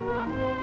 Are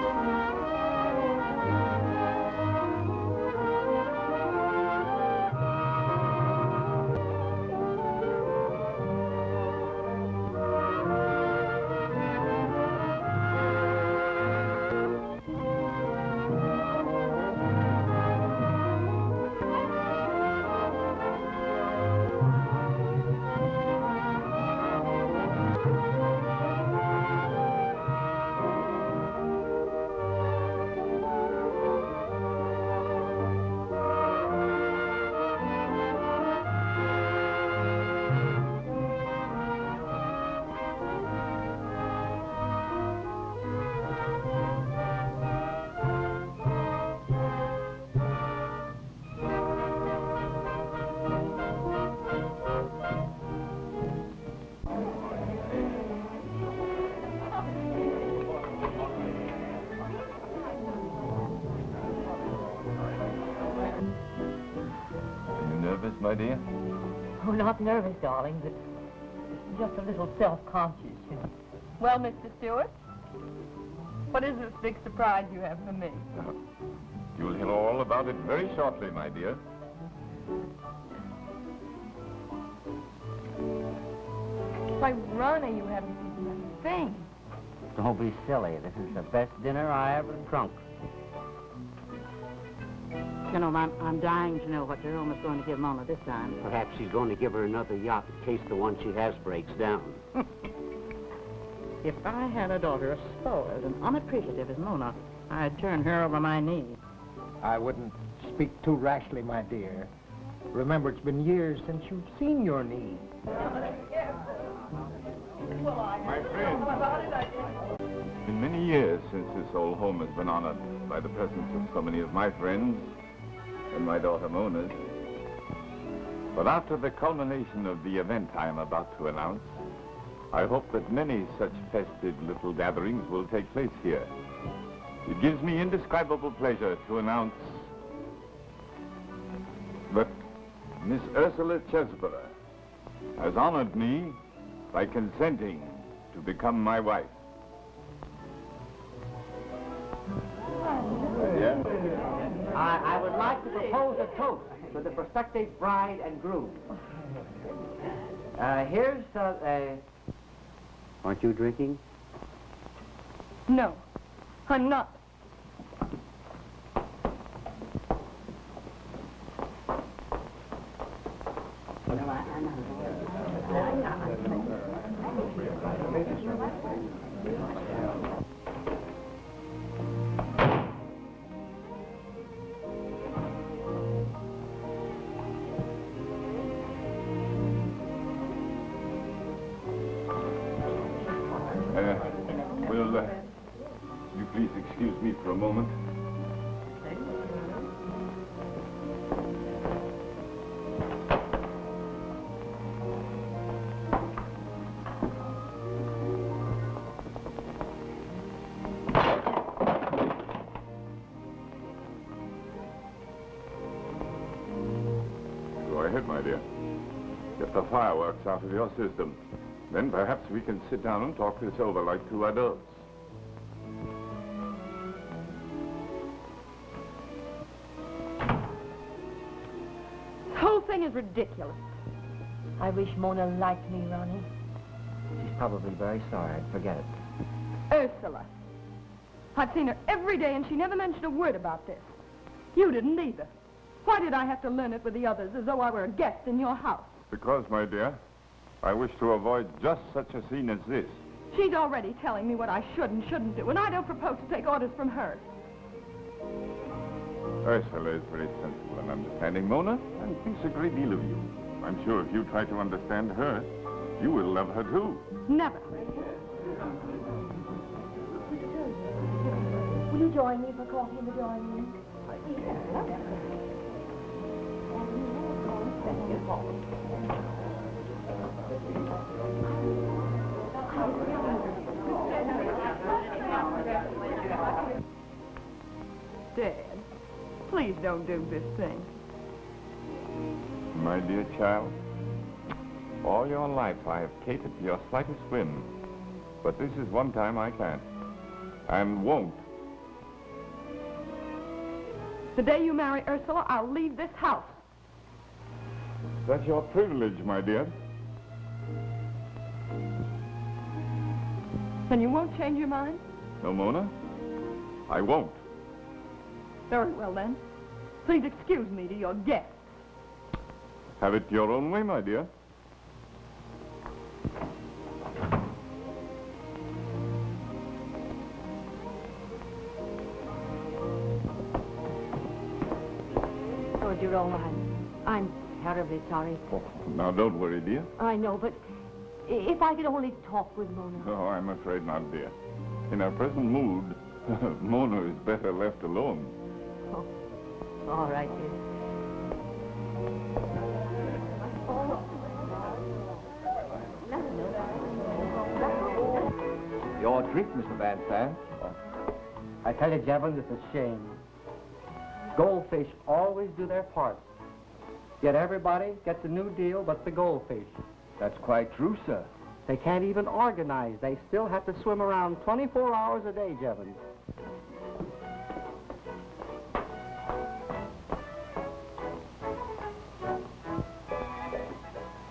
not nervous, darling, but just a little self-conscious, you know. Well, Mr. Stewart, what is this big surprise you have for me? You'll hear all about it very shortly, my dear. Why, Ronnie, you haven't eaten a thing. Don't be silly. This is the best dinner I ever drunk. You know, I'm, I'm dying to know what Jerome is going to give Mona this time. Perhaps he's going to give her another yacht in case the one she has breaks down. If I had a daughter as spoiled and unappreciative as Mona, I'd turn her over my knee. I wouldn't speak too rashly, my dear. Remember, it's been years since you've seen your knee. My friend, it's been many years since this old home has been honored by the presence of so many of my friends and my daughter Mona's. But after the culmination of the event I am about to announce, I hope that many such festive little gatherings will take place here. It gives me indescribable pleasure to announce that Miss Ursula Chesborough has honored me by consenting to become my wife. I, I would like to propose a toast to the prospective bride and groom. Uh, here's, uh, uh... Aren't you drinking? No, I'm not. Fireworks out of your system. Then perhaps we can sit down and talk this over like two adults. This whole thing is ridiculous. I wish Mona liked me, Ronnie. She's probably very sorry. Forget it. Ursula. I've seen her every day, and she never mentioned a word about this. You didn't either. Why did I have to learn it with the others as though I were a guest in your house? Because, my dear, I wish to avoid just such a scene as this. She's already telling me what I should and shouldn't do, and I don't propose to take orders from her. Ursula is very sensible and understanding, Mona, and thinks a great deal of you. I'm sure if you try to understand her, you will love her too. Never. Will you join me for coffee in the drawing room? Dad, please don't do this thing. My dear child, all your life I have catered to your slightest whim. But this is one time I can't. and won't. The day you marry Ursula, I'll leave this house. That's your privilege, my dear. Then you won't change your mind? No, Mona? I won't. Very well, then. Please excuse me to your guests. Have it your own way, my dear. Oh, Jerome, I'm, I'm terribly sorry. Oh, now, don't worry, dear. I know, but if I could only talk with Mona. Oh, I'm afraid not, dear. In our present mood, Mona is better left alone. Oh, all right, dear. Your drink, Mr. Van Sant. I tell you, Jevons, it's a shame. Goldfish always do their part. Yet everybody gets a new deal but the goldfish. That's quite true, sir. They can't even organize. They still have to swim around 24 hours a day, Jevons.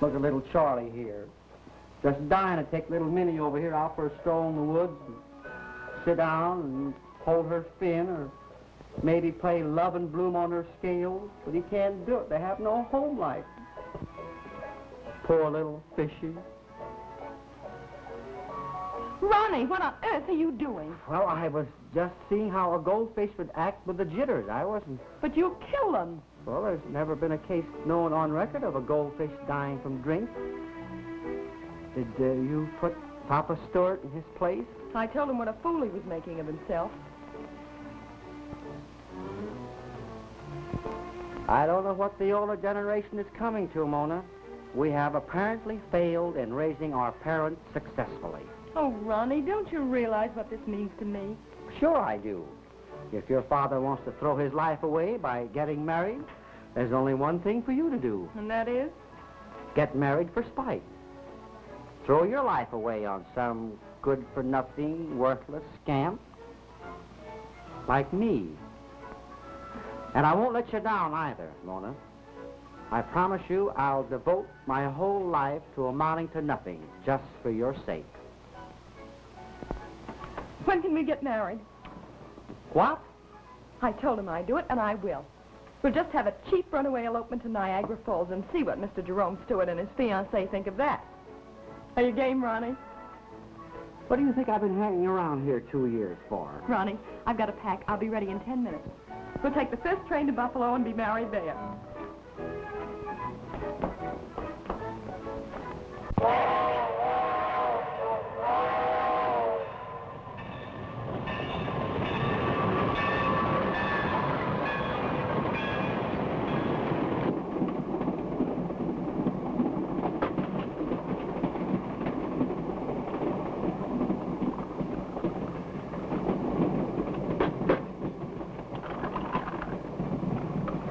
Look at little Charlie here. Just dying to take little Minnie over here out for a stroll in the woods and sit down and hold her fin or maybe play Love in Bloom on her scales, but he can't do it. They have no home life. Poor little fishy. Ronnie, what on earth are you doing? Well, I was just seeing how a goldfish would act with the jitters. I wasn't. But you'll kill them. Well, there's never been a case known on record of a goldfish dying from drink. Did uh, you put Papa Stewart in his place? I told him what a fool he was making of himself. I don't know what the older generation is coming to, Mona. We have apparently failed in raising our parents successfully. Oh, Ronnie, don't you realize what this means to me? Sure I do. If your father wants to throw his life away by getting married, there's only one thing for you to do. And that is? Get married for spite. Throw your life away on some good-for-nothing, worthless scamp like me. And I won't let you down either, Mona. I promise you I'll devote my whole life to amounting to nothing just for your sake. When can we get married? What? I told him I'd do it, and I will. We'll just have a cheap runaway elopement to Niagara Falls and see what Mr. Jerome Stewart and his fiancée think of that. Are you game, Ronnie? What do you think I've been hanging around here two years for? Ronnie, I've got a pack. I'll be ready in ten minutes. We'll take the first train to Buffalo and be married there.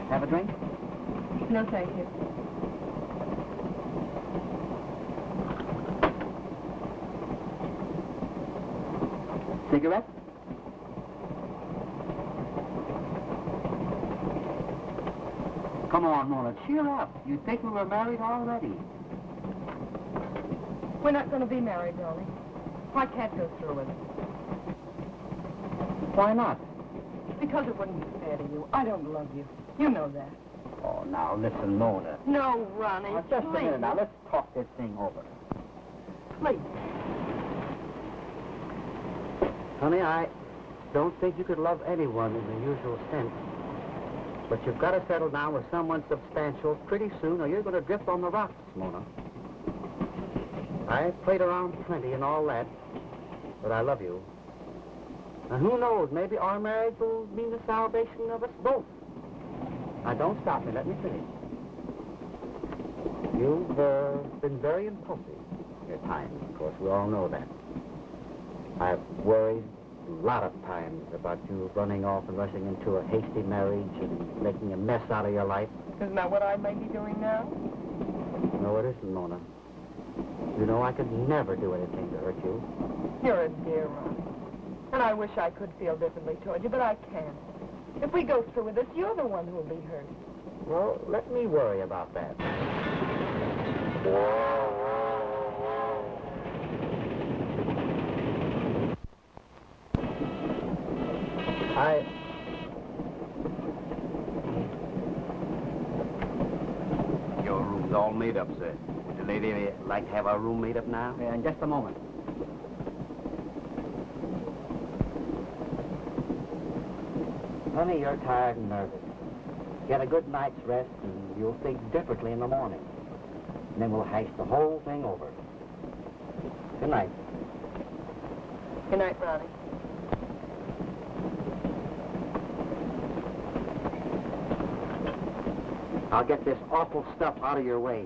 Have a drink? No, thank you. Cigarette? Come on, Mona, cheer up. You'd think we were married already. We're not going to be married, Ronnie. I can't go through with it. Why not? Because it wouldn't be fair to you. I don't love you. You know that. Oh, now listen, Mona. No, Ronnie, Now, just a please. minute now. Let's talk this thing over. Please. Honey, I don't think you could love anyone in the usual sense. But you've got to settle down with someone substantial pretty soon, or you're going to drift on the rocks, Mona. I've played around plenty and all that, but I love you. And who knows, maybe our marriage will mean the salvation of us both. Now, don't stop me. Let me finish. You've uh, been very impulsive at times, of course. We all know that. I've worried lot of times about you running off and rushing into a hasty marriage and making a mess out of your life. Isn't that what I may be doing now? No, it isn't, Mona. You know I could never do anything to hurt you. You're a dear, Ronnie. And I wish I could feel differently toward you, but I can't. If we go through with this, you're the one who'll be hurt. Well, let me worry about that. I... Your room's all made up, sir. Would the lady like to have our room made up now? Yeah, in just a moment. Honey, you're tired and nervous. Get a good night's rest, and you'll think differently in the morning. And then we'll hash the whole thing over. Good night. Good night, Ronnie. I'll get this awful stuff out of your way.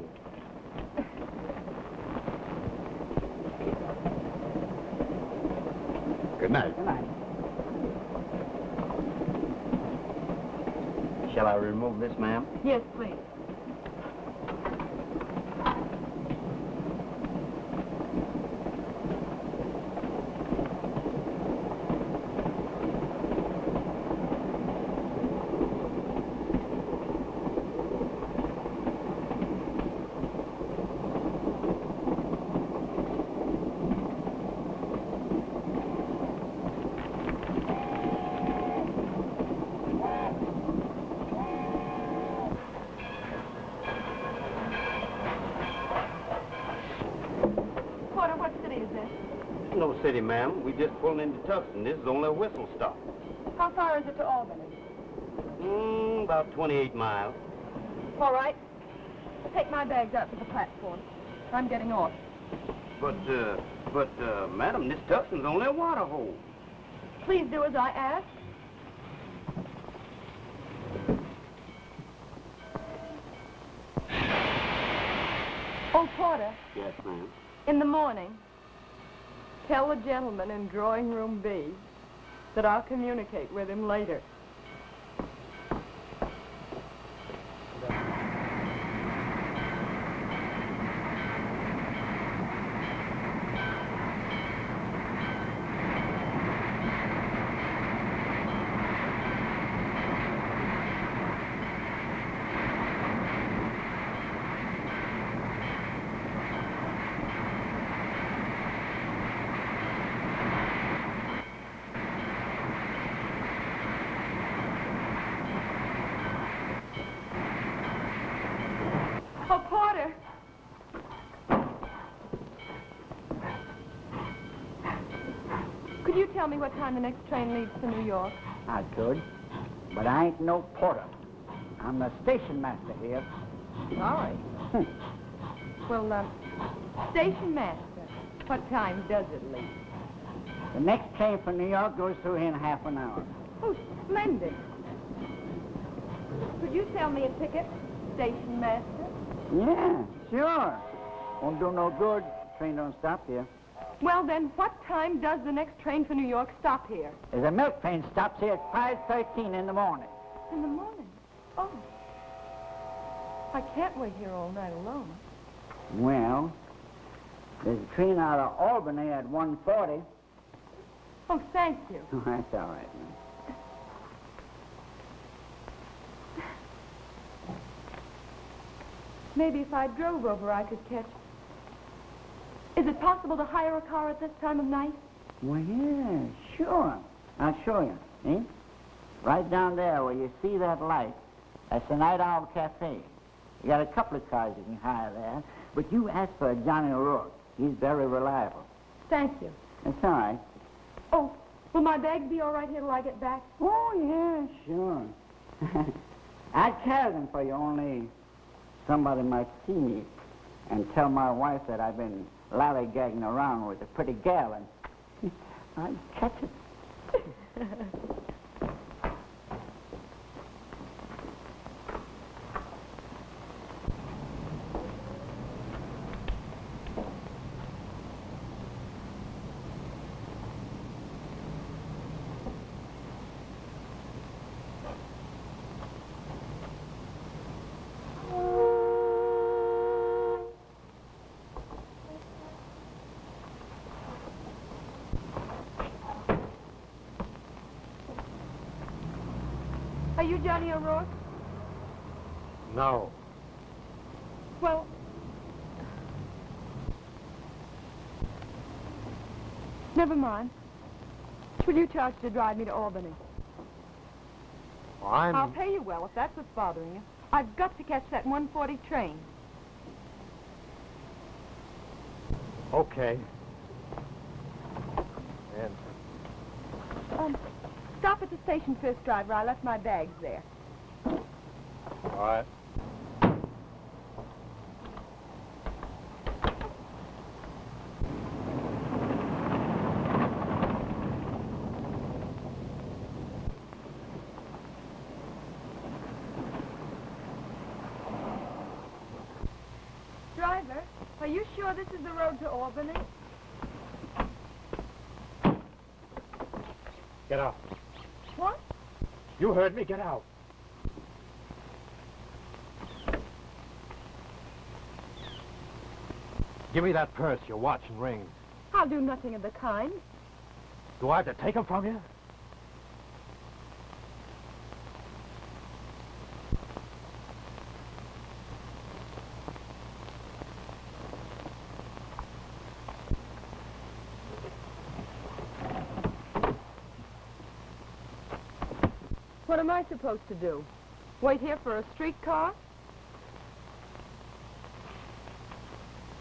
Good night. Good night. Shall I remove this, ma'am? Yes, please. Porter, what city is this? No city, ma'am. We just pulling into Tuxton. This is only a whistle stop. How far is it to Albany? Mm, about 28 miles. All right. Take my bags out to the platform. I'm getting off. But, uh, but, uh, madam, this Tuxton's only a water hole. Please do as I ask. Oh, Porter, Yes, ma'am. in the morning, tell the gentleman in drawing room B that I'll communicate with him later. Oh, Porter! Could you tell me what time the next train leaves for New York? I could, but I ain't no porter. I'm the station master here. All right. Well, um, station master, what time does it leave? The next train for New York goes through here in half an hour. Oh, splendid. Could you sell me a ticket, station master? Yeah, sure. Won't do no good. Train don't stop here. Well, then, what time does the next train for New York stop here? There's a milk train stops here at 5.13 in the morning. In the morning. Oh. I can't wait here all night alone. Well, there's a train out of Albany at 1.40. Oh, thank you. That's all right, man. Maybe if I drove over, I could catch. Is it possible to hire a car at this time of night? Well, yeah, sure. I'll show you, eh? Right down there where you see that light, that's the Night Owl Cafe. You got a couple of cars you can hire there, but you ask for Johnny O'Rourke. He's very reliable. Thank you. That's all right. Oh, will my bags be all right here till I get back? Oh, yeah, sure. I'd carry them for you, only somebody might see me and tell my wife that I've been lollygagging around with a pretty gal, and I'd catch it. Johnny O'Rourke? No. Well, never mind. Will you charge to drive me to Albany? Well, I'm... I'll pay you well if that's what's bothering you. I've got to catch that 140 train. Okay. And Um, stop at the station first, driver. I left my bags there. all right. Driver, are you sure this is the road to Albany? Get out. You heard me. Get out. Give me that purse, your watch and ring. I'll do nothing of the kind. Do I have to take them from you? I supposed to do? Wait here for a streetcar?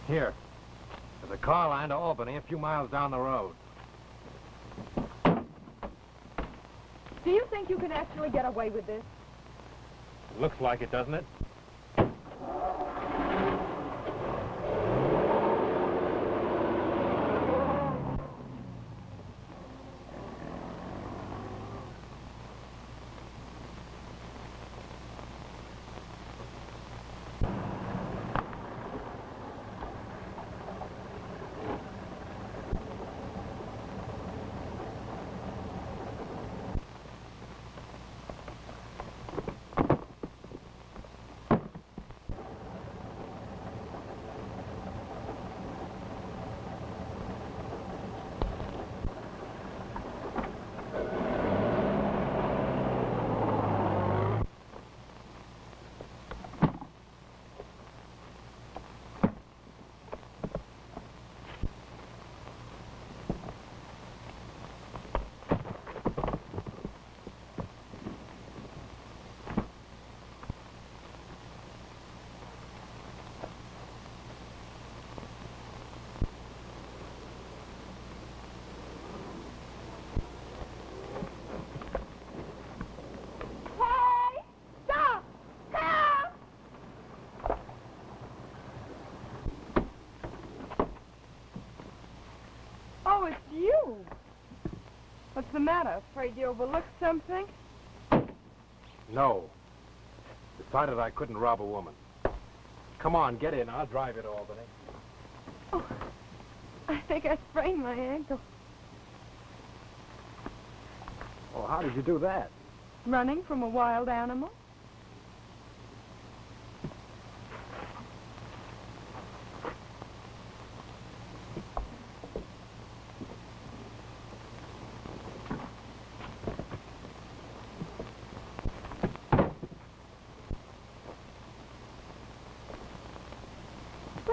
Here. There's a car line to Albany a few miles down the road. Do you think you can actually get away with this? Looks like it, doesn't it? Hey! Stop! Help! Oh, it's you. What's the matter? Afraid you overlooked something? No. Decided I couldn't rob a woman. Come on, get in. I'll drive you to Albany. Oh, I think I sprained my ankle. Oh, how did you do that? Running from a wild animal?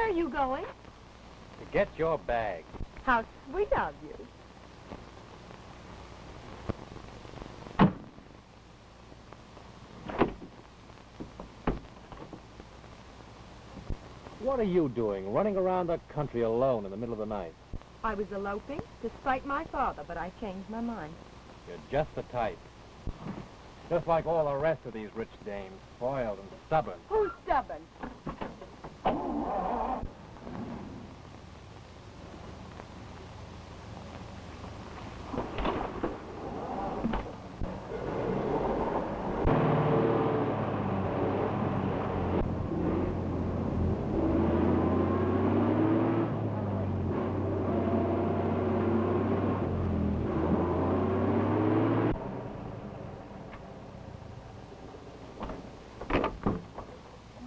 Are you going? To get your bag. How sweet of you. What are you doing, running around the country alone in the middle of the night? I was eloping to spite my father, but I changed my mind. You're just the type. Just like all the rest of these rich dames, spoiled and stubborn. Who's stubborn?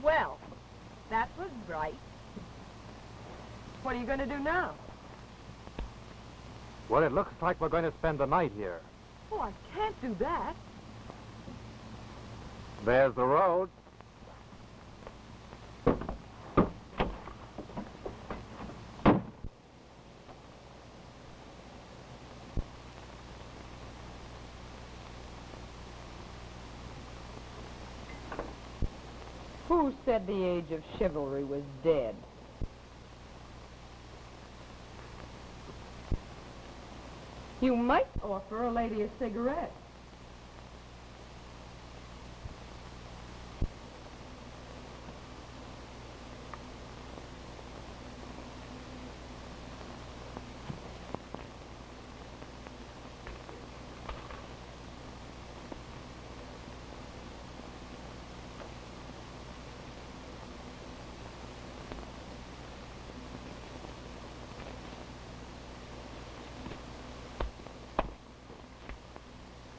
Well, that was bright. What are you going to do now? Well, it looks like we're going to spend the night here. Oh, I can't do that. There's the road. Who said the age of chivalry was dead? You might offer a lady a cigarette.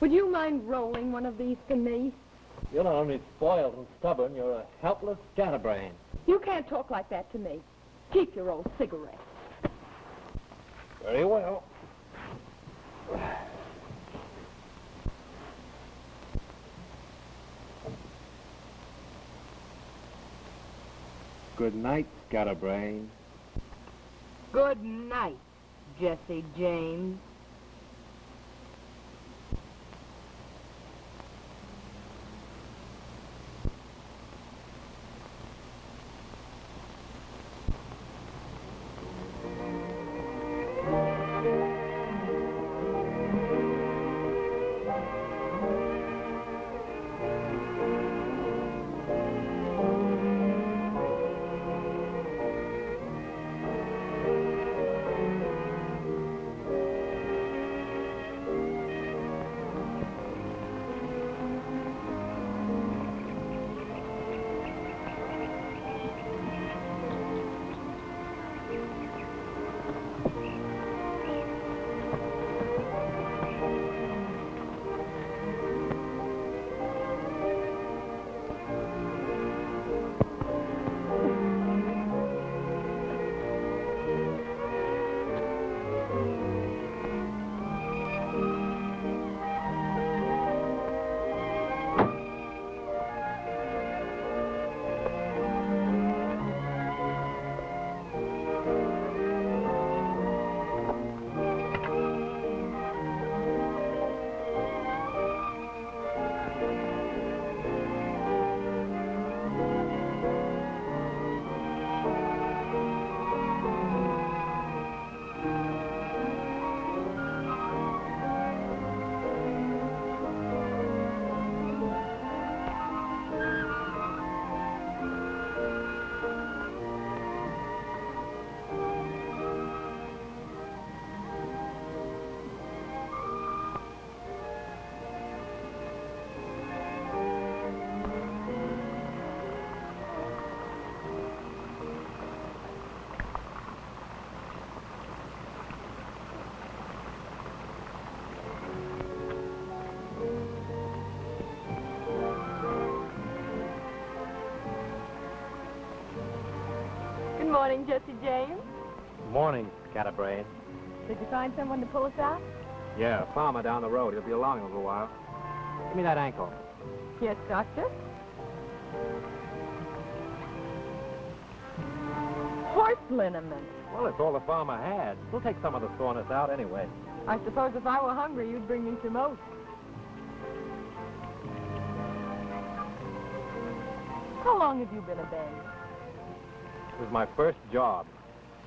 Would you mind rolling one of these for me? You're not only spoiled and stubborn, you're a helpless scatterbrain. You can't talk like that to me. Keep your old cigarette. Very well. Good night, scatterbrain. Good night, Jesse James. Morning, Jesse James. Morning, scatterbrain. Did you find someone to pull us out? Yeah, a farmer down the road. He'll be along in a little while. Give me that ankle. Yes, Doctor. Horse liniment. Well, it's all the farmer had. We'll take some of the soreness out anyway. I suppose if I were hungry, you'd bring me some oats. How long have you been a babe? It was my first job.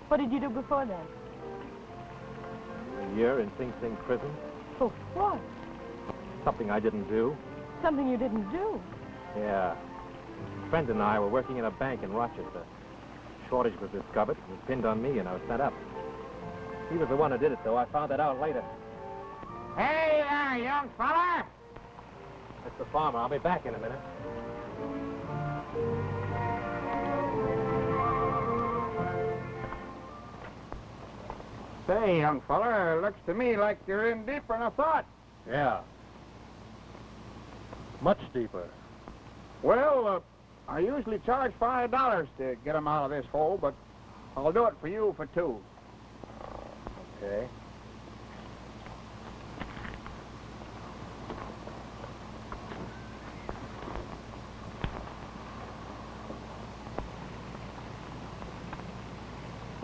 What did you do before then? A year in Sing Sing prison. For what? Something I didn't do. Something you didn't do. Yeah. A friend and I were working in a bank in Rochester. Shortage was discovered. It was pinned on me, and I was sent up. He was the one who did it, though. I found that out later. Hey there, young feller. That's the farmer. I'll be back in a minute. Say, young feller, looks to me like you're in deeper than I thought. Yeah. Much deeper. Well, uh, I usually charge five dollars to get 'em out of this hole, but I'll do it for you for two. Okay.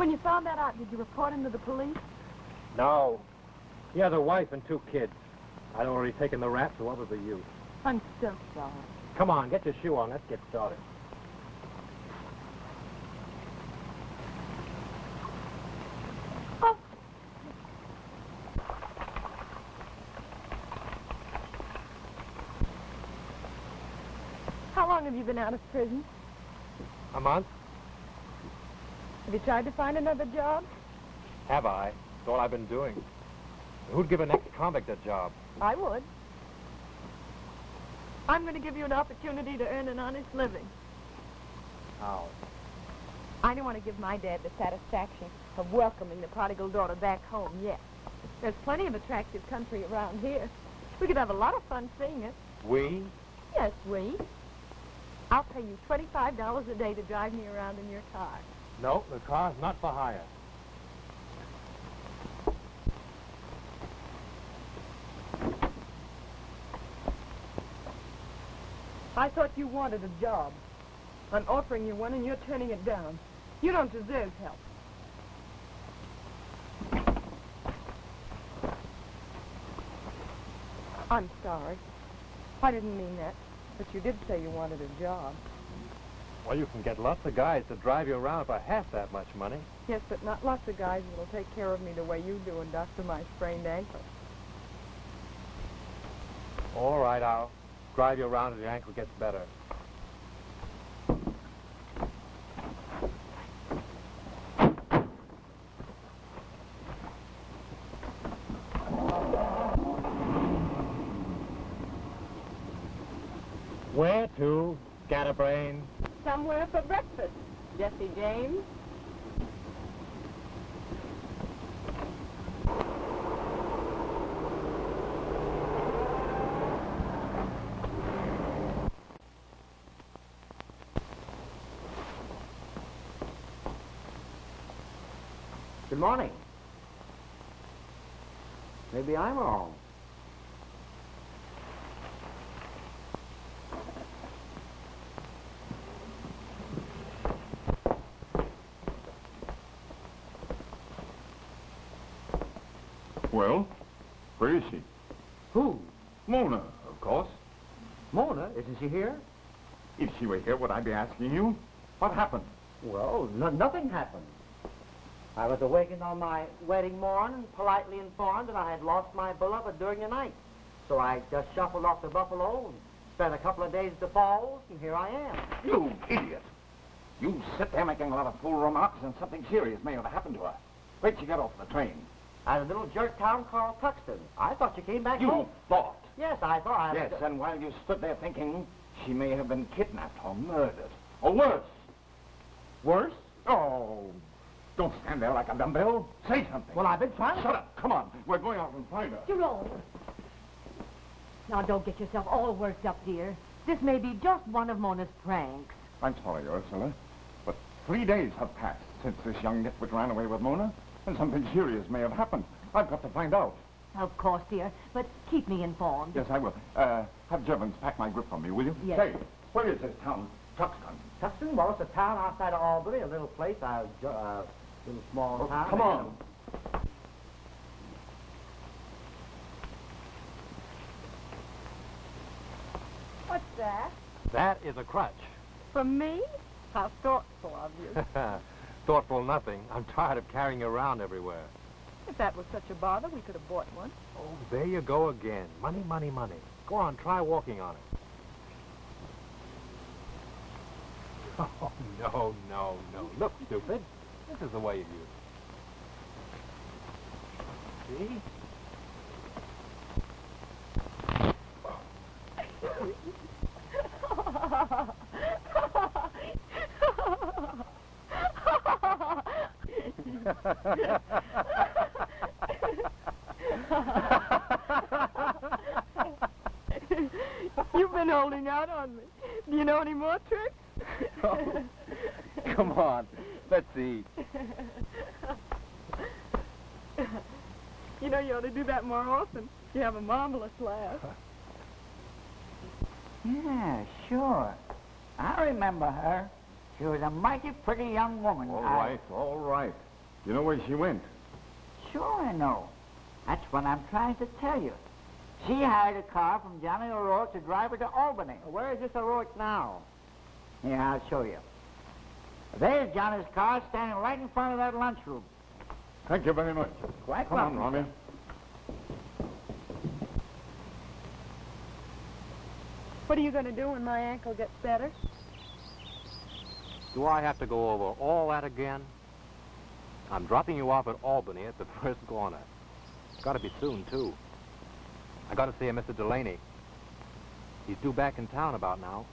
When you found that out, did you report him to the police? No. He has a wife and two kids. I'd already taken the rap, so what was the use? I'm so sorry. Come on, get your shoe on. Let's get started. Oh. How long have you been out of prison? A month? Have you tried to find another job? Have I? That's all I've been doing. Who'd give an ex-convict a job? I would. I'm going to give you an opportunity to earn an honest living. How? I don't want to give my dad the satisfaction of welcoming the prodigal daughter back home yet. There's plenty of attractive country around here. We could have a lot of fun seeing it. We? Yes, we. I'll pay you $25 a day to drive me around in your car. No, the car's not for hire. I thought you wanted a job. I'm offering you one and you're turning it down. You don't deserve help. I'm sorry. I didn't mean that. But you did say you wanted a job. Well, you can get lots of guys to drive you around for half that much money. Yes, but not lots of guys that will take care of me the way you do and doctor my sprained ankle. All right, I'll drive you around till your ankle gets better. Where to, scatterbrain? Somewhere for breakfast, Jesse James. Good morning. Maybe I'm wrong. Well, where is she? Who? Mona, of course. Mona? Isn't she here? If she were here, would I be asking you? What happened? Well, no, nothing happened. I was awakened on my wedding morn and politely informed that I had lost my beloved during the night. So I just shuffled off to Buffalo and spent a couple of days at the falls, and here I am. You idiot. You sit there making a lot of fool remarks and something serious may have happened to her. Where'd she get off the train? At a little jerk town called Tuxton. I thought you came back You home. thought. Yes, I thought I Yes, and while you stood there thinking she may have been kidnapped or murdered. Or worse. Worse? Oh, don't stand there like a dumbbell. Say something. Well, I've been trying to... Shut up. Come on. We're going out and find her. Jerome. Now, don't get yourself all worked up, dear. This may be just one of Mona's pranks. I'm sorry, Ursula, but three days have passed since this young nitwit ran away with Mona, and something serious may have happened. I've got to find out. Of course, dear, but keep me informed. Yes, I will. Uh, have Jevons pack my grip for me, will you? Yes. Say, where is this town? Tuxton. Tuxton? Well, it's a town outside of Albany, a little place, a uh, uh, little small Oh, town. come on. What's that? That is a crutch. For me? How thoughtful of you. Thoughtful nothing. I'm tired of carrying you around everywhere. if that was such a bother, we could have bought one. Oh, there you go again. Money, money, money. Go on, try walking on it. Oh, no, no, no. Look, stupid. Is the way you use it. See? You've been holding out on me. Do you know any more tricks? Oh, come on. Let's eat. you know, you ought to do that more often. You have a marvelous laugh. Yeah, sure. I remember her. She was a mighty pretty young woman. All I- right, all right. You know where she went? Sure I know. That's what I'm trying to tell you. She hired a car from Johnny O'Rourke to drive her to Albany. Where is this O'Rourke now? Yeah, I'll show you. There's Johnny's car standing right in front of that lunchroom. Thank you very much. Quite Come on, welcome. Ronnie. What are you going to do when my ankle gets better? Do I have to go over all that again? I'm dropping you off at Albany at the first corner. It's got to be soon, too. I got to see a Mr. Delaney. He's due back in town about now.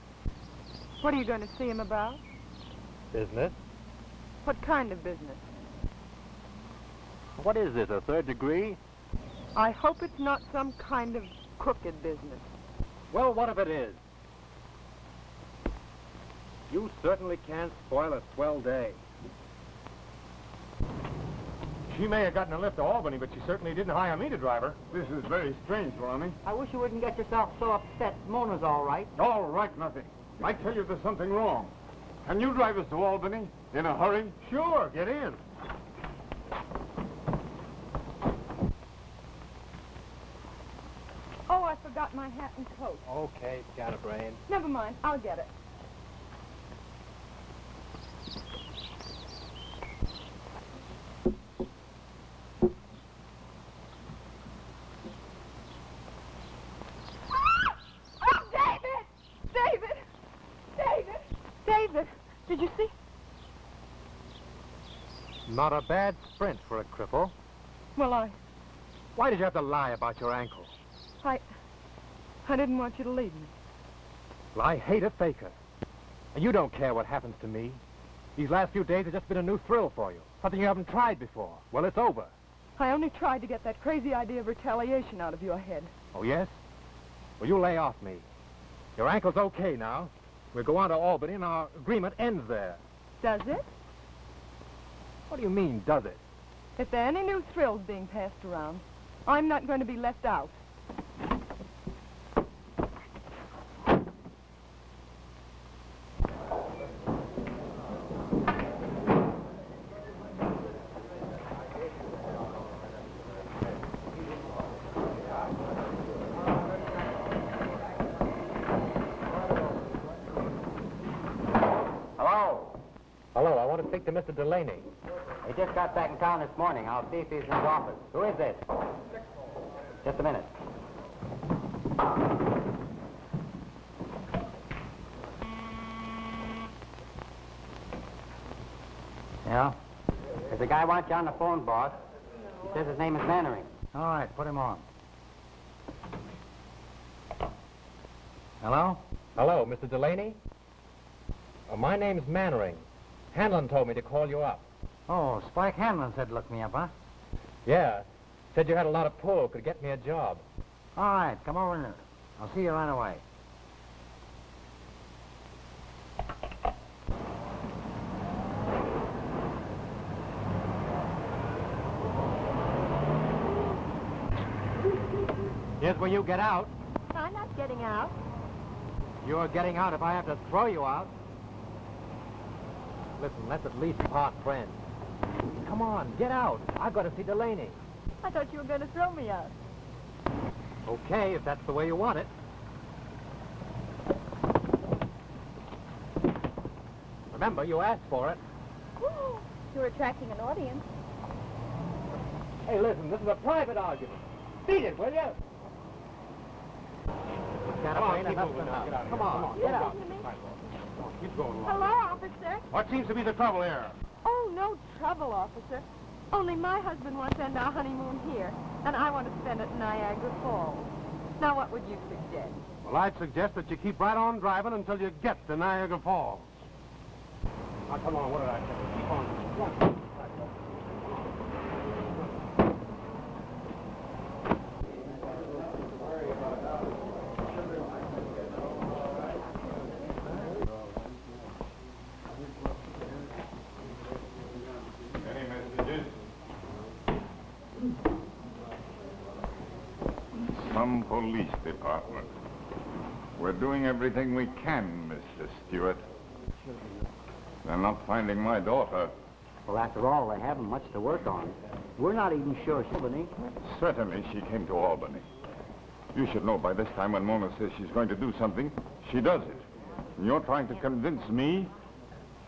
What are you going to see him about? Business? What kind of business? What is this, a third degree? I hope it's not some kind of crooked business. Well, what if it is? You certainly can't spoil a swell day. She may have gotten a lift to Albany, but she certainly didn't hire me to drive her. This is very strange, Ronnie. I wish you wouldn't get yourself so upset. Mona's all right. All right, nothing. I tell you there's something wrong. Can you drive us to Albany in a hurry? Sure, get in. Oh, I forgot my hat and coat. Okay, got a brain. Never mind, I'll get it. Oh, David! David! David! David! Did you see? Not a bad sprint for a cripple. Well, I, Why did you have to lie about your ankle? I, I didn't want you to leave me. Well, I hate a faker. And you don't care what happens to me. These last few days have just been a new thrill for you. Something you haven't tried before. Well, it's over. I only tried to get that crazy idea of retaliation out of your head. Oh, yes? Well, you lay off me. Your ankle's okay now. We'll go on to Albany, and our agreement ends there. Does it? What do you mean, does it? If there are any new thrills being passed around, I'm not going to be left out. Hello. Hello, I want to Mr. Delaney. He just got back in town this morning. I'll see if he's in his office. Who is this? Just a minute. Yeah? There's a guy wants you on the phone, boss. He says his name is Mannering. All right, put him on. Hello? Hello, Mr. Delaney? Uh, my name's Mannering. Hanlon told me to call you up. Oh, Spike Hanlon said look me up, huh? Yeah. Said you had a lot of pull, could get me a job. All right, come over and I'll see you right away. Here's where you get out. I'm not getting out. You're getting out if I have to throw you out. Listen, let's at least part friends. Come on, get out. I've got to see Delaney. I thought you were going to throw me out. Okay, if that's the way you want it. Remember, you asked for it. You're attracting an audience. Hey, listen, this is a private argument. Beat it, will you? Come on, keep moving now. Get out of here. Come on. Get out. Keep going. Hello, officer. What seems to be the trouble here? Oh, no trouble, officer. Only my husband wants to end our honeymoon here, and I want to spend it in Niagara Falls. Now, what would you suggest? Well, I'd suggest that you keep right on driving until you get to Niagara Falls. Now, come on, what did I tell you? Keep on. Come on. Any messages? Some police department. We're doing everything we can, Mr. Stewart. They're not finding my daughter. Well, after all, they haven't much to work on. We're not even sure she'll be. Certainly she came to Albany. You should know by this time when Mona says she's going to do something, she does it. And you're trying to convince me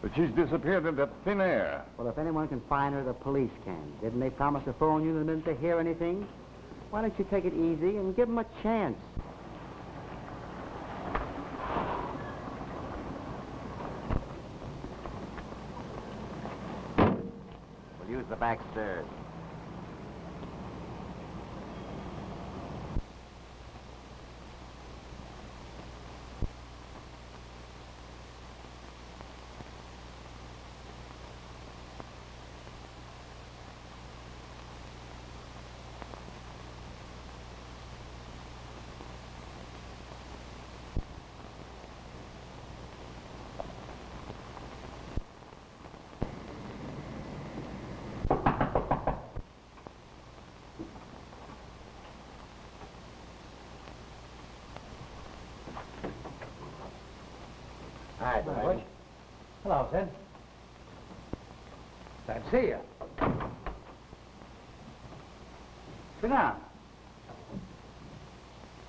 that she's disappeared into thin air. Well, if anyone can find her, the police can. Didn't they promise to phone you the minute they hear anything? Why don't you take it easy and give them a chance? We'll Hi, Butch. Hello, Sid. Glad to see you. Sit down.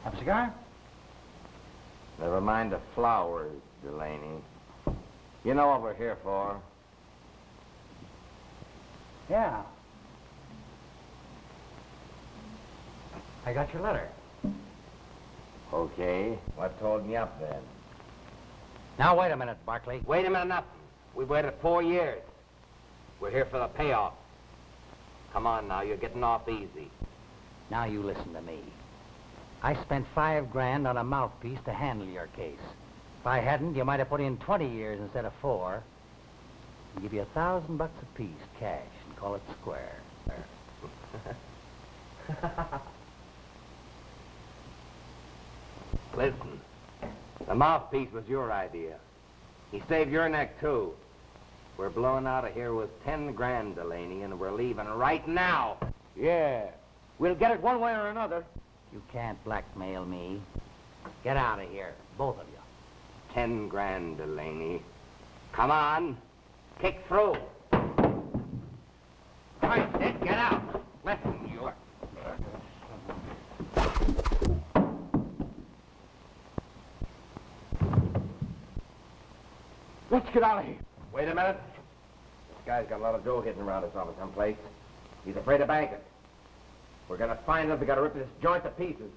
Have a cigar? Never mind the flowers, Delaney. You know what we're here for. Yeah. I got your letter. Okay. What told me up then? Now, wait a minute, Barkley. Wait a minute, nothing. We've waited four years. We're here for the payoff. Come on now, you're getting off easy. Now you listen to me. I spent five grand on a mouthpiece to handle your case. If I hadn't, you might have put in 20 years instead of four. I'll give you a thousand bucks apiece, cash, and call it square. Listen, the mouthpiece was your idea. He saved your neck, too. We're blowing out of here with ten grand, Delaney, and we're leaving right now. Yeah. We'll get it one way or another. You can't blackmail me. Get out of here, both of you. Ten grand, Delaney. Come on. Kick through. Right, Sid, get out. Listen, you. Let's get out of here. Wait a minute. This guy's got a lot of dough hidden around his office someplace. He's afraid to bank it. We're gonna find him. We gotta rip this joint to pieces.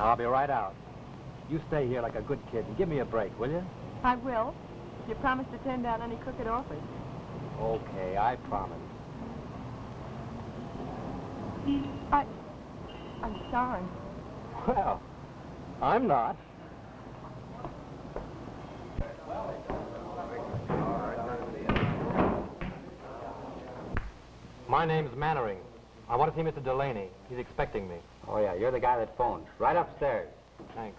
I'll be right out. You stay here like a good kid and give me a break, will you? I will. You promise to turn down any crooked offers. Okay, I promise. I... I'm sorry. Well, I'm not. My name's Mannering. I want to see Mr. Delaney. He's expecting me. Oh, yeah, you're the guy that phoned. Right upstairs. Thanks.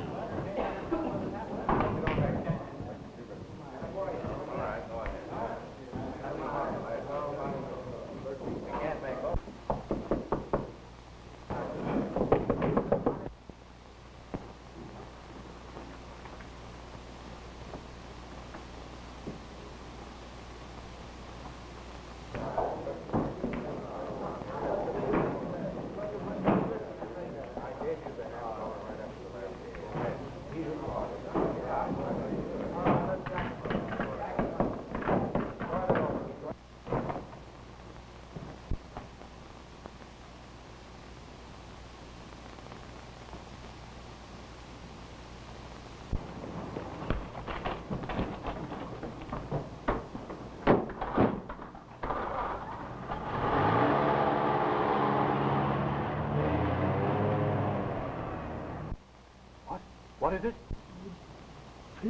What is it?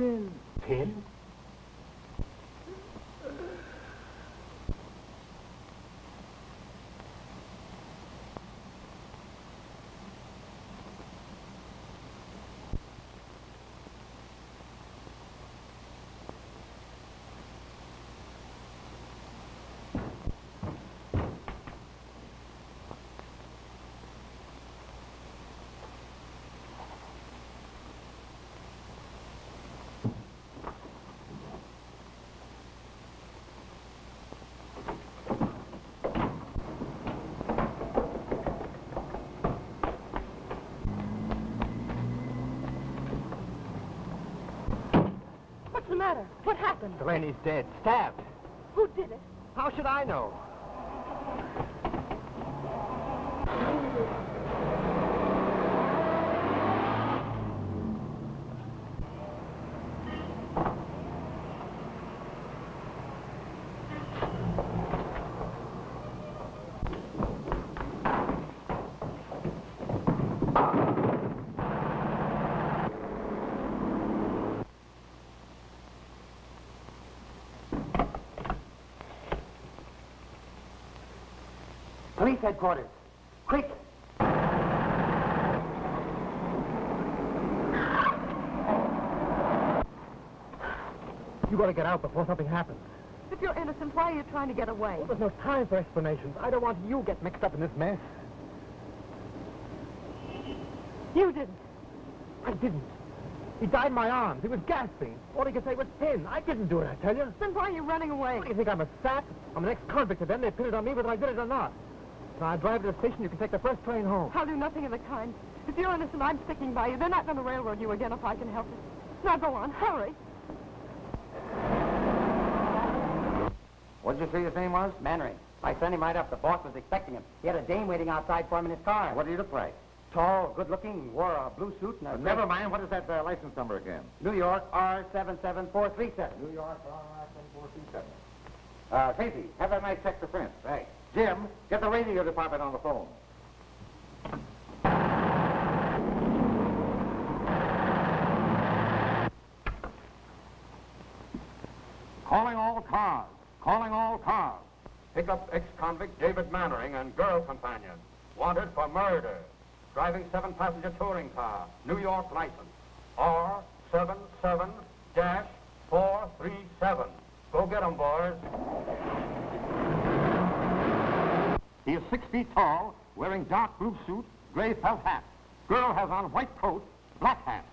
Pin. Pin? matter? What happened? Delaney's dead. Stabbed. Who did it? How should I know? Police headquarters. Quick! You gotta get out before something happens. If you're innocent, why are you trying to get away? There's no time for explanations. I don't want you to get mixed up in this mess. You didn't. I didn't. He died in my arms. He was gasping. All he could say was pin. I didn't do it, I tell you. Then why are you running away? What do you think, I'm a sap? I'm an ex-convict to them. They pinned it on me whether I did it or not. Now, I drive to the station. You can take the first train home. I'll do nothing of the kind. If you're innocent, I'm sticking by you. They're not going to railroad you again if I can help it. Now go on, hurry. What did you say his name was? Mannering. I sent him right up. The boss was expecting him. He had a dame waiting outside for him in his car. What did he look like? Tall, good-looking, wore a blue suit and a... Uh, never mind. What is that uh, license number again? New York R77437. New York R77437. Uh, Casey, have that night check the print. Right. Jim, get the radio department on the phone. Calling all cars. Calling all cars. Pick up ex-convict David Mannering and girl companion. Wanted for murder. Driving seven-passenger touring car. New York license. R77-437. Go get 'em, boys. He is six feet tall, wearing dark blue suit, gray felt hat. Girl has on white coat, black hat.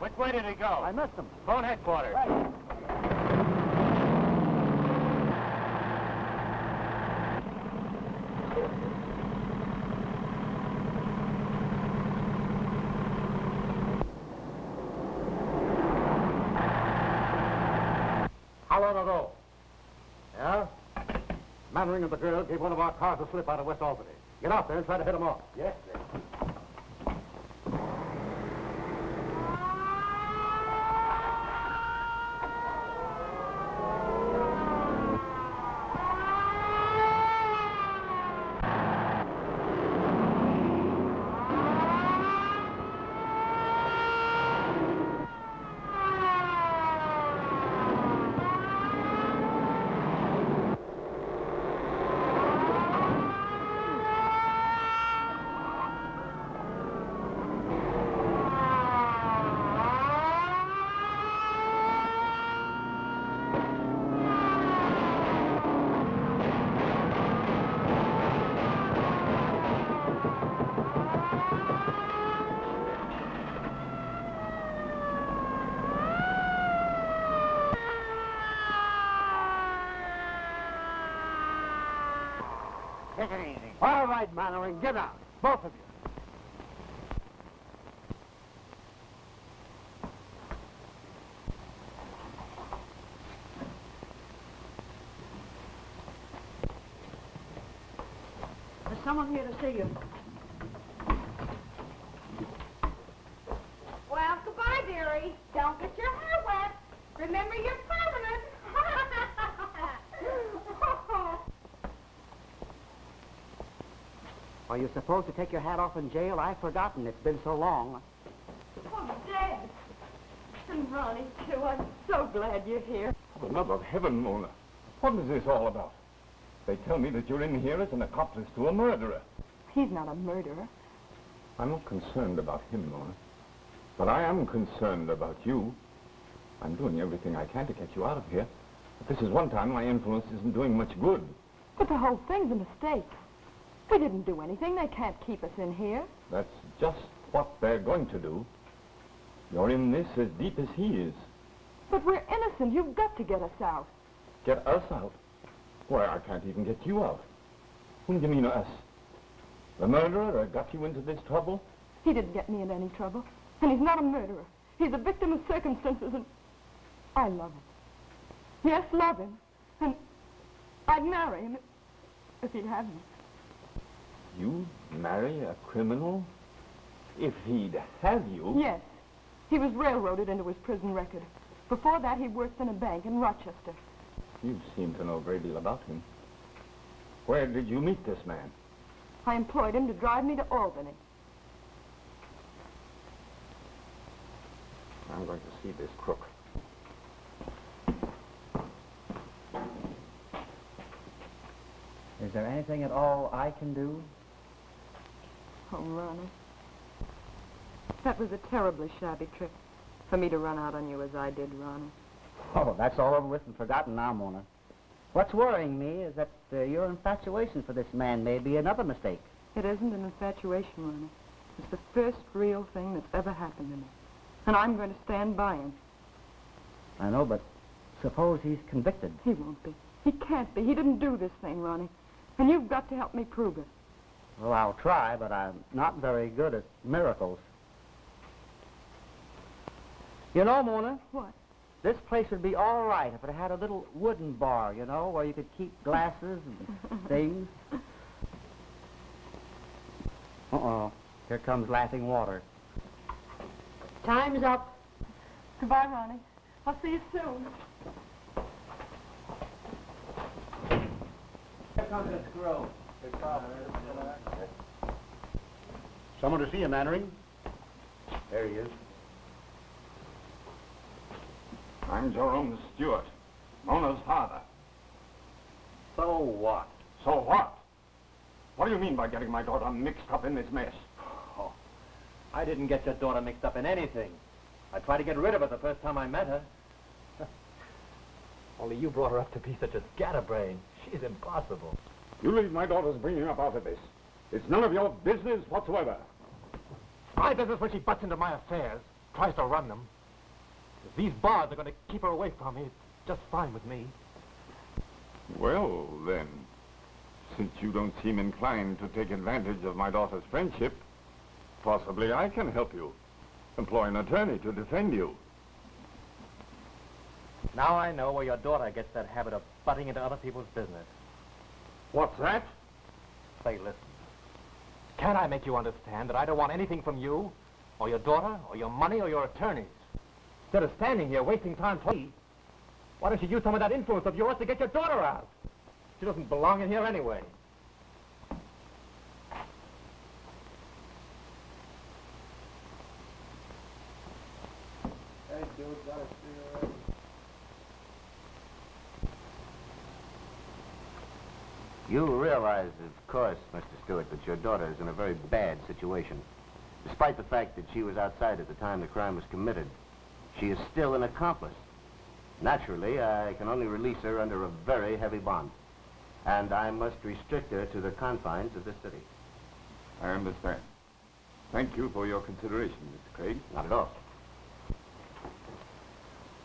Which way did he go? I missed him. Phone headquarters. How long ago? Yeah? Mannering and the girl gave one of our cars a slip out of West Albany. Get out there and try to hit them off. Yes, sir. Take it easy. Mannering, get out. Both of you. There's someone here to see you. Well, goodbye, dearie. Don't get your hair wet. Remember you're permanent. Are you supposed to take your hat off in jail? I've forgotten. It's been so long. oh, Dad. And Ronnie, too. I'm so glad you're here. For the love of heaven, Mona. What is this all about? They tell me that you're in here as an accomplice to a murderer. He's not a murderer. I'm not concerned about him, Mona. But I am concerned about you. I'm doing everything I can to get you out of here. But this is one time my influence isn't doing much good. But the whole thing's a mistake. We didn't do anything. They can't keep us in here. That's just what they're going to do. You're in this as deep as he is. But we're innocent. You've got to get us out. Get us out? Why, I can't even get you out. Whom do you mean us? The murderer that got you into this trouble? He didn't get me into any trouble. And he's not a murderer. He's a victim of circumstances, and I love him. Yes, love him. And I'd marry him if he'd have me. You marry a criminal? If he'd have you... Yes. He was railroaded into his prison record. Before that, he worked in a bank in Rochester. You seem to know a great deal about him. Where did you meet this man? I employed him to drive me to Albany. I'm going to see this crook. Is there anything at all I can do? Oh, Ronnie. That was a terribly shabby trick for me to run out on you as I did, Ronnie. Oh, that's all over with and forgotten now, Mona. What's worrying me is that uh, your infatuation for this man may be another mistake. It isn't an infatuation, Ronnie. It's the first real thing that's ever happened to me. And I'm going to stand by him. I know, but suppose he's convicted. He won't be. He can't be. He didn't do this thing, Ronnie. And you've got to help me prove it. Well, I'll try, but I'm not very good at miracles. You know, Mona, What? this place would be all right if it had a little wooden bar, you know, where you could keep glasses and things. Uh-oh. Here comes laughing water. Time's up. Goodbye, Ronnie. I'll see you soon. Here comes Someone to see you, Mannering. There he is. I'm Jerome Stewart, Mona's father. So what? So what? What do you mean by getting my daughter mixed up in this mess? Oh, I didn't get your daughter mixed up in anything. I tried to get rid of her the first time I met her. Only you brought her up to be such a scatterbrain. She's impossible. You leave my daughter's bringing up out of this. It's none of your business whatsoever. My business when she butts into my affairs, tries to run them. If these bars are going to keep her away from me, it's just fine with me. Well, then, since you don't seem inclined to take advantage of my daughter's friendship, possibly I can help you. Employ an attorney to defend you. Now I know where your daughter gets that habit of butting into other people's business. What's that? Say, listen. Can I make you understand that I don't want anything from you, or your daughter, or your money, or your attorneys? Instead of standing here wasting time talking, why don't you use some of that influence of yours to get your daughter out? She doesn't belong in here anyway. You realize, of course, Mr. Stewart, that your daughter is in a very bad situation. Despite the fact that she was outside at the time the crime was committed, she is still an accomplice. Naturally, I can only release her under a very heavy bond. And I must restrict her to the confines of this city. I understand. Thank you for your consideration, Mr. Craig. Not at all.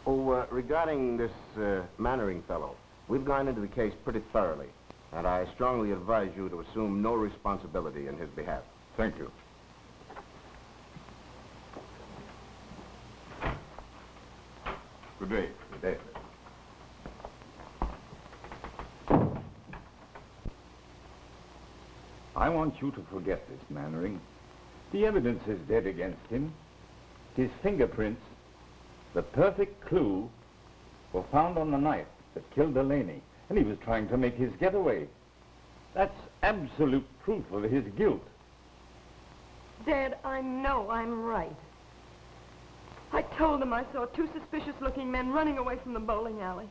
Oh, uh, regarding this uh, Mannering fellow, we've gone into the case pretty thoroughly, and I strongly advise you to assume no responsibility in his behalf. Thank you. Good day. Good day. I want you to forget this, Mannering. The evidence is dead against him. His fingerprints, the perfect clue, were found on the knife that killed Delaney, and he was trying to make his getaway. That's absolute proof of his guilt. Dad, I know I'm right. I told them I saw two suspicious-looking men running away from the bowling alley.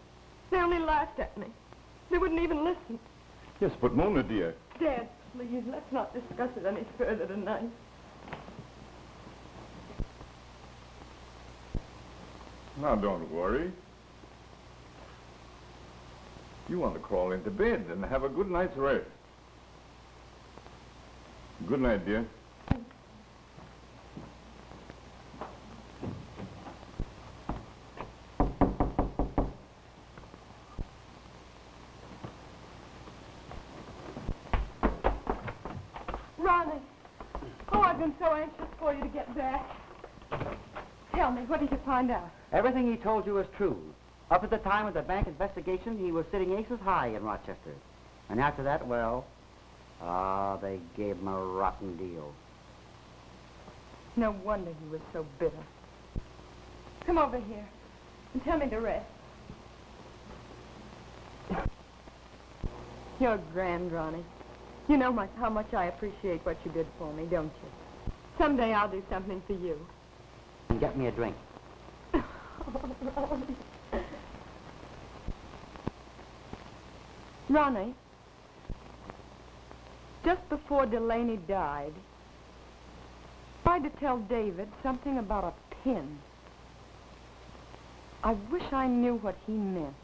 They only laughed at me. They wouldn't even listen. Yes, but Mona, dear. Dad, please, let's not discuss it any further tonight. Now, don't worry. You want to crawl into bed and have a good night's rest. Good night, dear. Ronnie. Oh, I've been so anxious for you to get back. Tell me, what did you find out? Everything he told you is true. Up at the time of the bank investigation, he was sitting aces high in Rochester. And after that, well, ah, they gave him a rotten deal. No wonder he was so bitter. Come over here and tell me the rest. You're grand, Ronnie. You know much, how much I appreciate what you did for me, don't you? Someday I'll do something for you. And get me a drink. Ronnie. Ronnie, just before Delaney died, tried to tell David something about a pin. I wish I knew what he meant.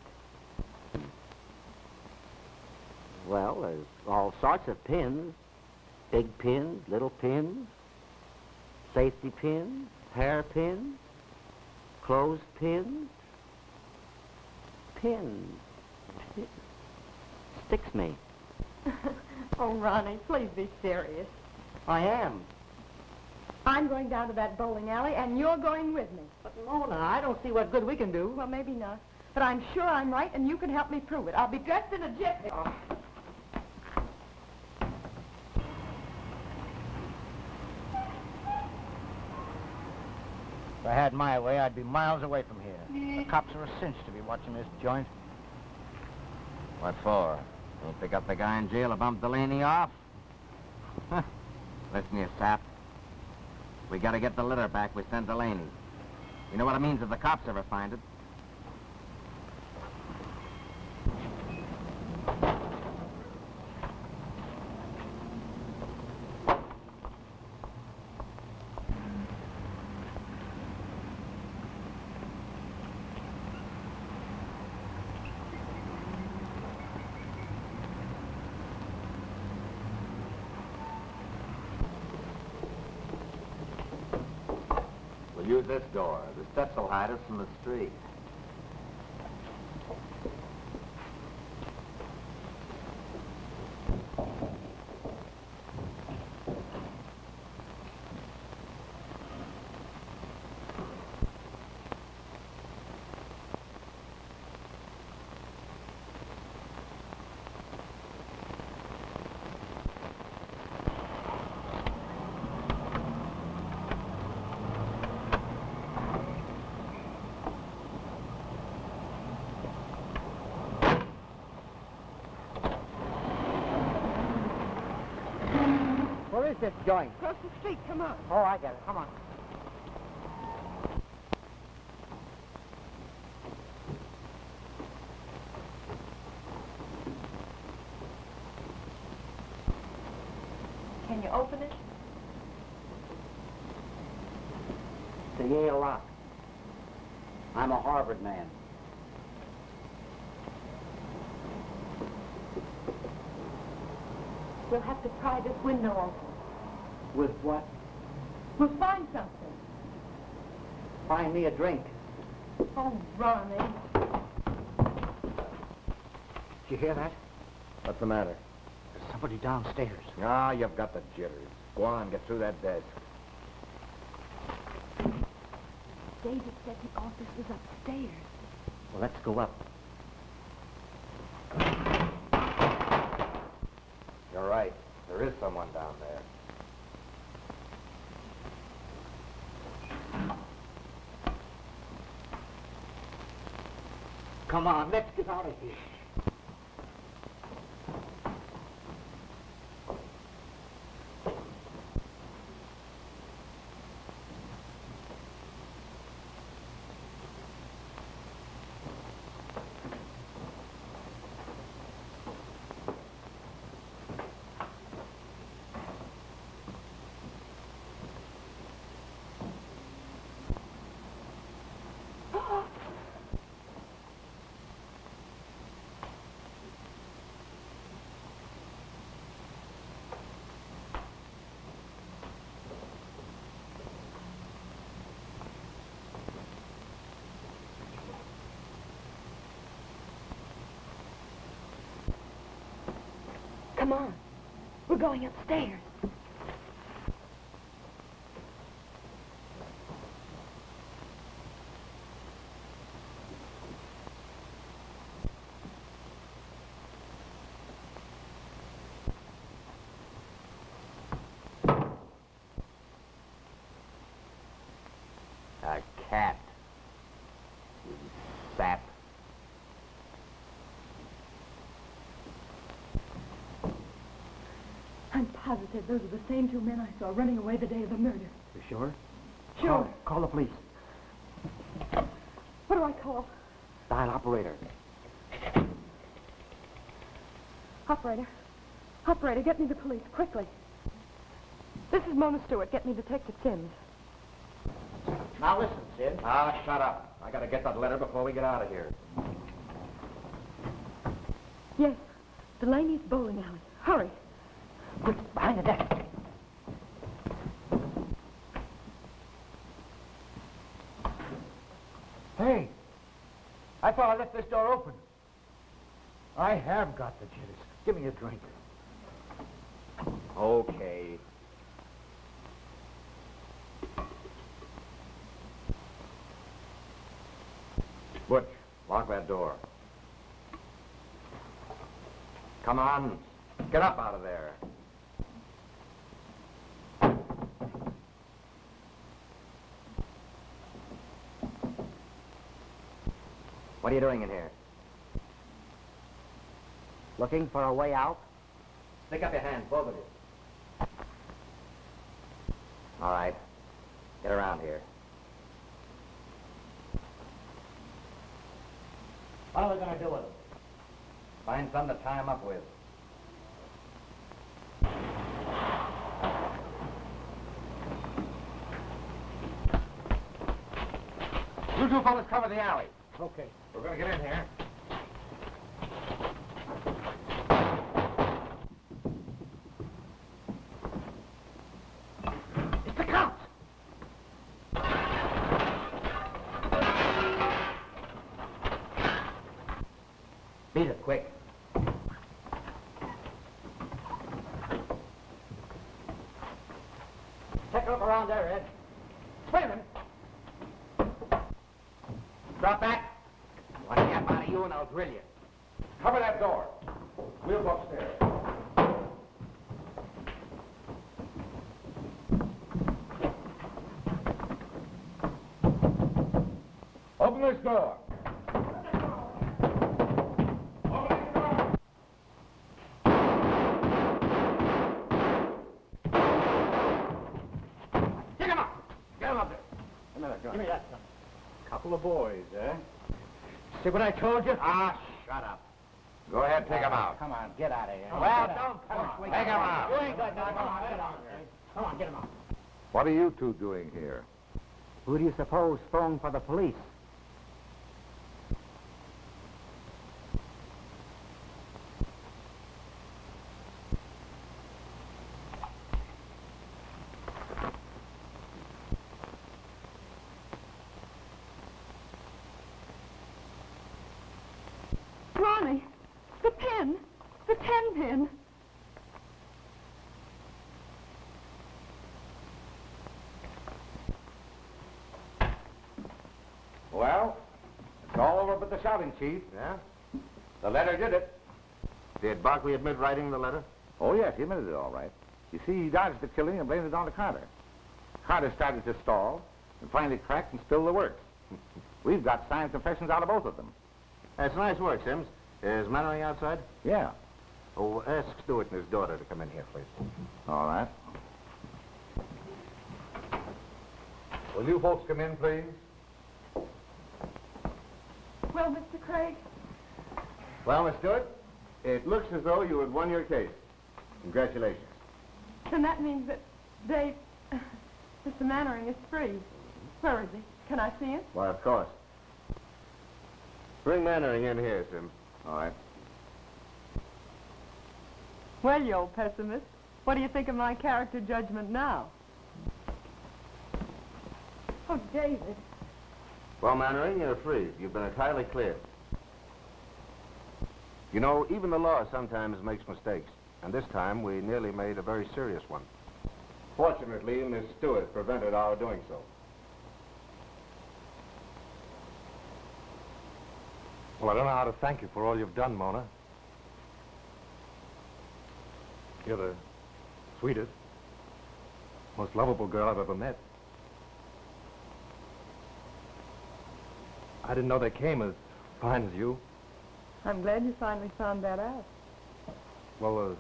Well, there's all sorts of pins. Big pins, little pins, safety pins, hair pins, clothes pins, pins. Sticks me. oh, Ronnie, please be serious. I am. I'm going down to that bowling alley, and you're going with me. But, Mona, I don't see what good we can do. Well, maybe not. But I'm sure I'm right, and you can help me prove it. I'll be dressed in a jiffy. Oh. If I had my way, I'd be miles away from here. The cops are a cinch to be watching this joint. What for? You pick up the guy in jail who bumped Delaney off? Listen, you sap. We gotta get the litter back we sent Delaney. You know what it means if the cops ever find it? We'll use this door. The steps will hide us from the street. Where is this joint? Across the street, come on. Oh, I get it. Come on. Can you open it? The Yale lock. I'm a Harvard man. We'll have to pry this window open. With what? We'll find something. Find me a drink. Oh, Ronnie. Did you hear that? What's the matter? There's somebody downstairs. Ah, you've got the jitters. Go on, get through that desk. David said the office was upstairs. Well, let's go up. You're right. There is someone down there. Come on, let's get out of here. Come on. We're going upstairs. A cat. You sap. I'm positive those are the same two men I saw running away the day of the murder. You sure? Sure. Call, call the police. What do I call? Dial operator. Operator. Operator, get me the police, quickly. This is Mona Stewart. Get me Detective Sims. Now listen, Sid. Ah, shut up. I gotta get that letter before we get out of here. Yes, Delaney's bowling alley. Hurry. Quick, behind the desk. Hey, I thought I left this door open. I have got the jitters. Give me a drink. Okay. Butch, lock that door. Come on. Get up out of there. What are you doing in here? Looking for a way out? Stick up your hands, both of you. All right. Get around here. What are we going to do with them? Find something to tie them up with. You two fellas cover the alley. Okay. We're gonna get in here. It's the cops! Beat it, quick. Take a look around there, Ed. Wait a minute. Drop back. Want to get out of you and I'll drill you. Cover that door. We'll go upstairs. Open this door. Get him up. Get him up there. Give me that, son. Couple of boys, eh? See what I told you? Ah, shut up. Go ahead, take him out. Come on, get out of here. Well, Get don't Come on. Take him out. You ain't got nothing. Come on, get out. Come on, get him out. What are you two doing here? Who do you suppose phoned for the police? Ronnie, the pen. The ten pin. Well, it's all over but the shouting, Chief. Yeah? The letter did it. Did Barkley admit writing the letter? Oh, yes, he admitted it all right. You see, he dodged the killing and blamed it on the Carter. Carter started to stall and finally cracked and spilled the works. We've got signed confessions out of both of them. That's nice work, Sims. Is Mannering outside? Yeah. Oh, ask Stewart and his daughter to come in here, please. All right. Will you folks come in, please? Well, Mr. Craig, Well, Miss Stewart, it looks as though you had won your case. Congratulations. then that means that they... Mr. Mannering is free. Where is he? Can I see him? Why, of course. Bring Mannering in here, Sims. All right. Well, you old pessimist. What do you think of my character judgment now? Oh, David. Well, Mannering, you're free. You've been entirely cleared. You know, even the law sometimes makes mistakes. And this time we nearly made a very serious one. Fortunately, Miss Stewart prevented our doing so. Well, I don't know how to thank you for all you've done, Mona. You're the sweetest, most lovable girl I've ever met. I didn't know they came as fine as you. I'm glad you finally found that out. Well, uh,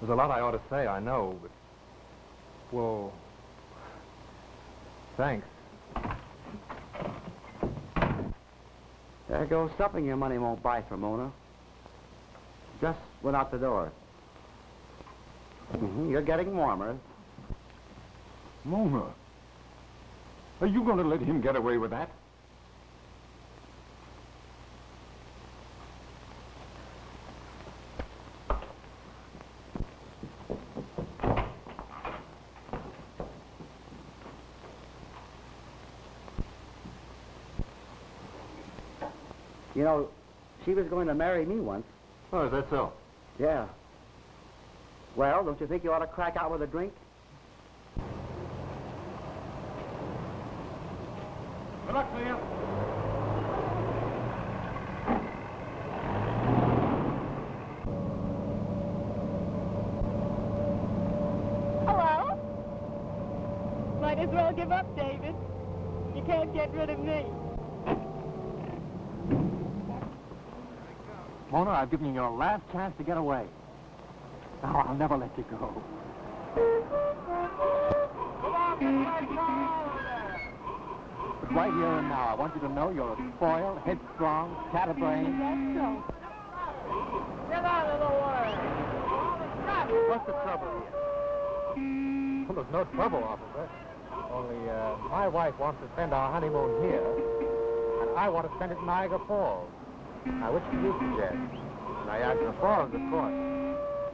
there's a lot I ought to say, I know, but... Well... Thanks. There goes something your money won't buy for Mona. Just went out the door. hmm You're getting warmer. Mona, are you going to let him get away with that? Know, she was going to marry me once. Oh, is that so? Yeah. Well, don't you think you ought to crack out with a drink? Good luck to you. Hello? Might as well give up, David. You can't get rid of me. Mona, I've given you your last chance to get away. Now, I'll never let you go. But right here and now, I want you to know you're a spoiled, headstrong, scatterbrained. That's so. Get out of the way! What's the trouble here? Well, there's no trouble, officer. Only, uh, my wife wants to spend our honeymoon here, and I want to spend it in Niagara Falls. Now, which do you suggest? Niagara Falls, of course.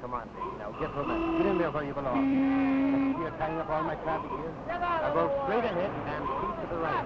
Come on, baby. Now, get there. Get in there where you belong. You're tying up all my traffic here? Now, go straight ahead and keep to the right.